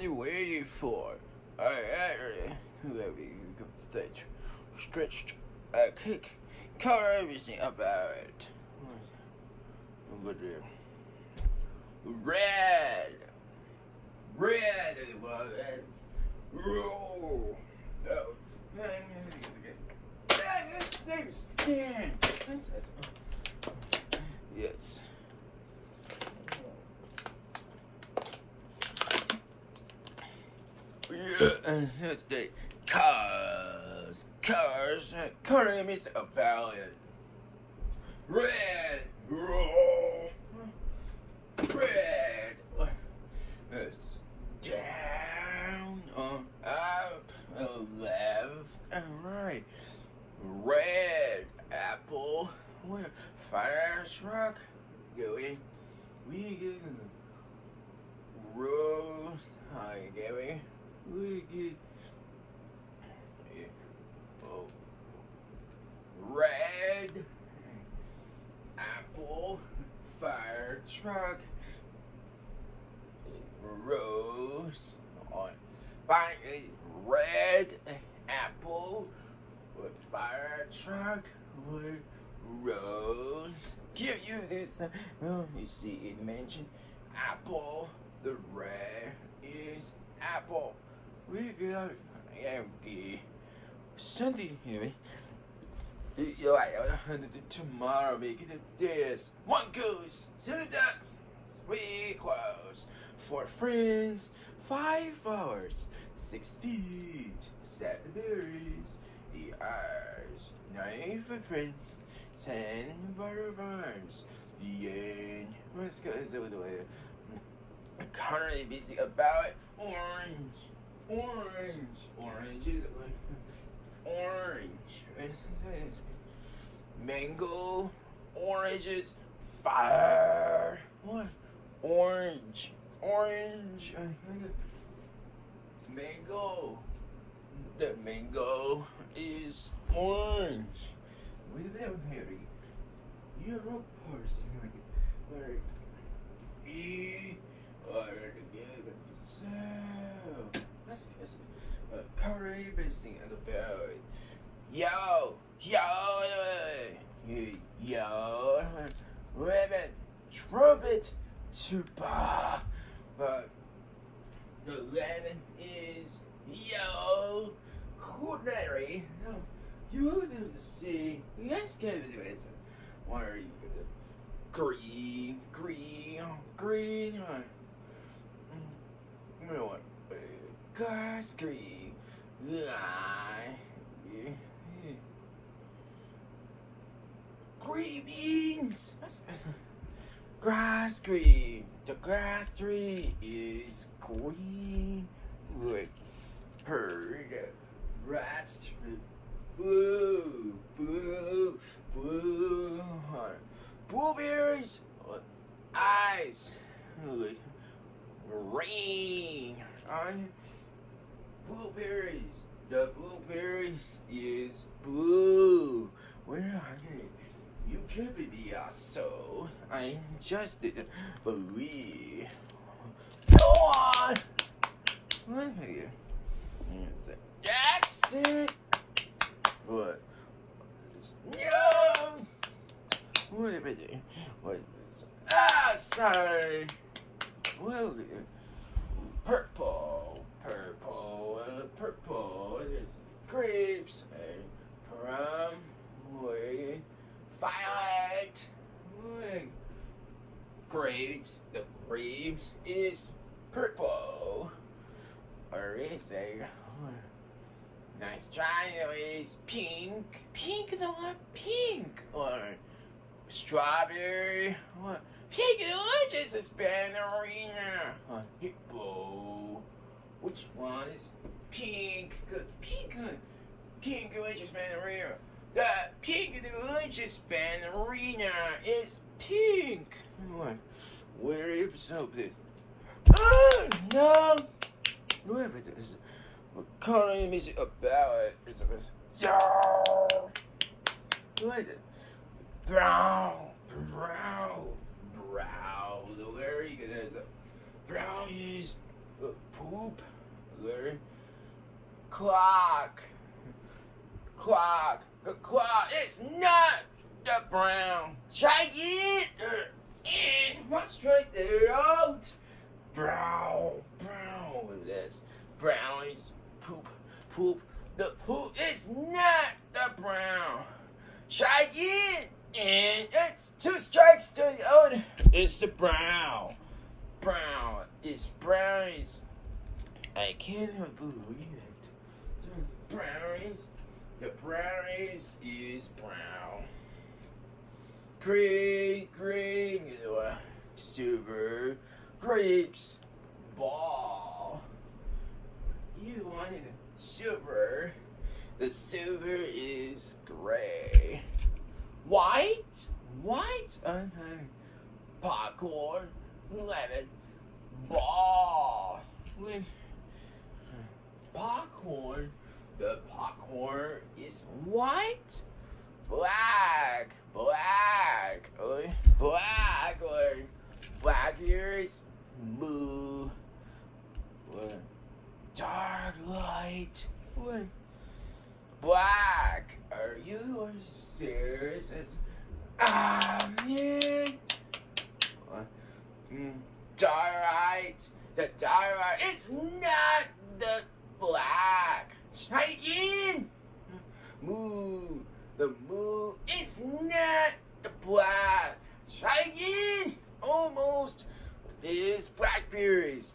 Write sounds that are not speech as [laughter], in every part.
you waiting for? I whoever you can stretch, stretched a uh, kick, cover everything about it. Over there. Red, red was. Roll. Oh. Yes. Yeah, that's the cars, cars, cars is about it. Red, roll, red, it's down, uh, up, left, and right. Red apple, fire truck, going, we go. Rose, hi, Gary. We get oh, red apple fire truck. Rose. On. Fire red apple fire truck. Rose. Give you this. Oh you see it mentioned. Apple. The red is apple we got empty Sunday here. Yo, I tomorrow make it this. One goose, two ducks, three crows, four friends, five flowers, six feet, seven berries, eight eyes, nine footprints, ten butterflies. Yeah, let's go. Let's do it. Currently busy about orange. Orange. Orange is orange. Mango. Oranges. Fire. What? Orange. Orange. Mango. The mango is orange. With minute, Harry. You're a person. Where? E. Or together. So. Uh, Curry missing in the bell. Yo, yo, yo, ribbon, trumpet, tuba. But the eleven is yo, culinary. No, you do the sea. Yes, to it. What are you gonna? Green, green, green. What? Grass green. Green beans. Grass green. The grass tree is green with bird. Rats blue, blue, blue. Blueberries, eyes, rain. Blueberries. The blueberries is blue. Where are you? You could be the so. I just didn't believe. Go on. What are you? That's it. What? No. What am I doing? What? Ah, sorry. Well purple, purple, uh, purple. It's grapes and plum, violet, grapes. The grapes is purple. Or is a nice try. Is pink, pink, no, not pink, or strawberry, what? Pink. Delicious is ballerina. Uh, hippo. Which one is pink? Pink, pink delicious ballerina. The pink delicious ballerina is pink. What? Where is so this? Oh no! Whatever it is. What color is it about it? It's this. What is Brown, Brown. Brown brow. The very is a brownies uh, poop, uh, clock, clock, the clock. It's not the brown. Uh, and what's straight there out? Brown, brown. Look at this. Brown is poop, poop. The poop is not the brown. It. And it's two strikes to the other. It's the brown. Brown. It's brownies. I can't believe it. Brownies. The brownies is brown. Green, green, uh, silver, grapes, ball. You wanted silver. The silver is gray. White, white, uh-huh. popcorn, lemon, ball. Popcorn, the popcorn is white, black, black, black, or black ears, blue, uh, dark light, uh, black. Are you serious? Ah, man. Uh, mm, Diorite. The diorite. It's not the black. Try. Moo. The moo. It's not the black. Try. Almost. It's blackberries.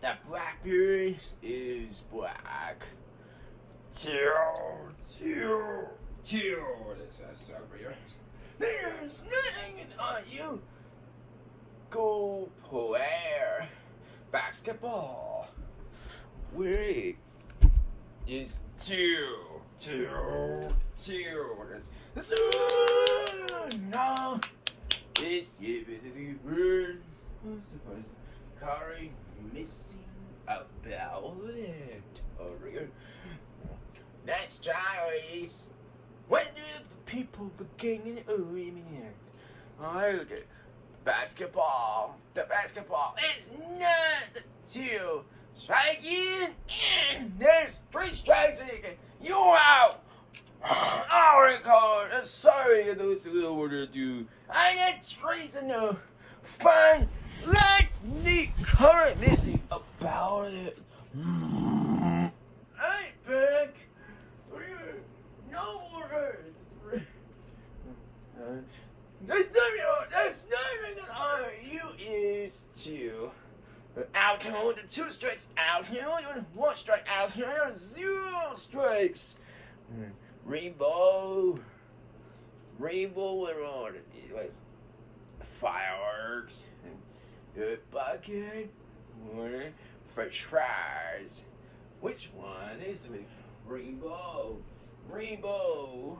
The blackberries is black. Two, two, two. That's a sorry. There's nothing on you. Go play Basketball. Wait. Is two, two, two. That's no. This supposed Curry missing about it. Oh, really? That's Chinese. When did the people begin eliminate? I look at basketball. The basketball is not two. Strike in, and there's three again. You're out. [sighs] Uh, I recall. Sorry, those little order do. I got trees enough. Fine. Let me current missing about it. Mm. I back. No orders. Uh, that's not That's not you is two. Out two strikes. Out here on one strike. Out here zero strikes. Hmm. Rainbow. Rainbow. What it was fireworks. Good bucket. Hmm. French fries. Which one is it? Rainbow. Rainbow.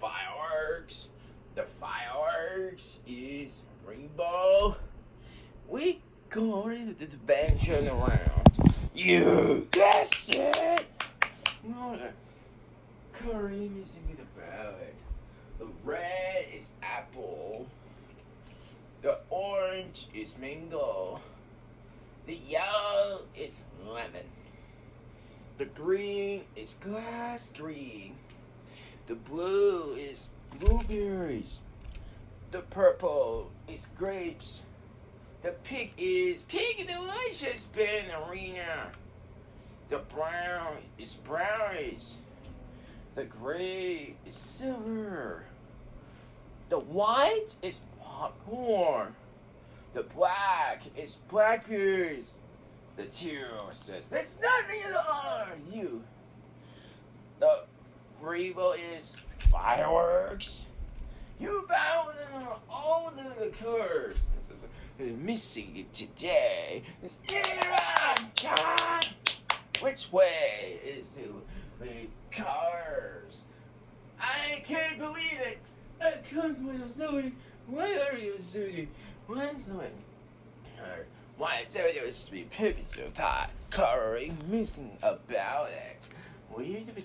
Fireworks. The fireworks is rainbow. We going to the and around. You guess it. No, the curry missing in the bag. The red is apple. The orange is mango. The yellow is lemon. The green is glass green. The blue is blueberries. The purple is grapes. The pink is pink delicious ballerina. The brown is brownies. The gray is silver. The white is popcorn. The black is blackberries. The teal says, That's not me are you. The rainbow is fireworks. You bound all the curse. This is missing it today. It's God. Which way is it? The cars. I can't believe it. I can't believe it. Why are you doing? What's doing? Why tell you to be pivotal part covering missing about it? What are you doing?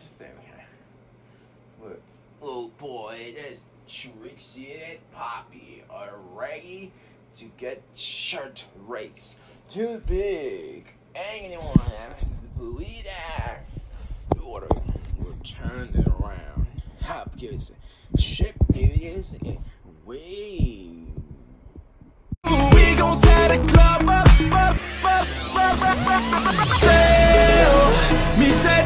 What? Oh boy, that's Trixie and Poppy are ready to get shirt rates too big. anyone else believe that, ought to will turn it around. Because ship is way. We gon' tear the club up, up, up, up, up, up, up. Say, me say